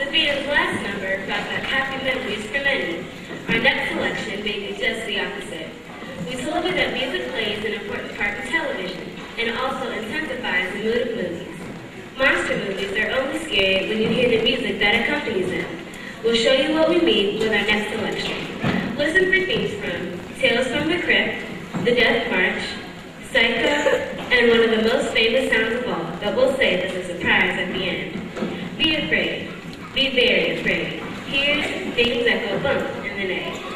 The band's last number brought back happy memories for many. Our next selection may be just the opposite. We celebrate that music plays an important part in television and also intensifies the mood of movies. Monster movies are only scary when you hear the music that accompanies them. We'll show you what we mean with our next selection. Listen for themes from Tales from the Crypt, The Death March, Psycho, and one of the most famous sounds of all that we'll say there's a surprise at the end. Be afraid. Be very afraid. Here's things that go bump in the night.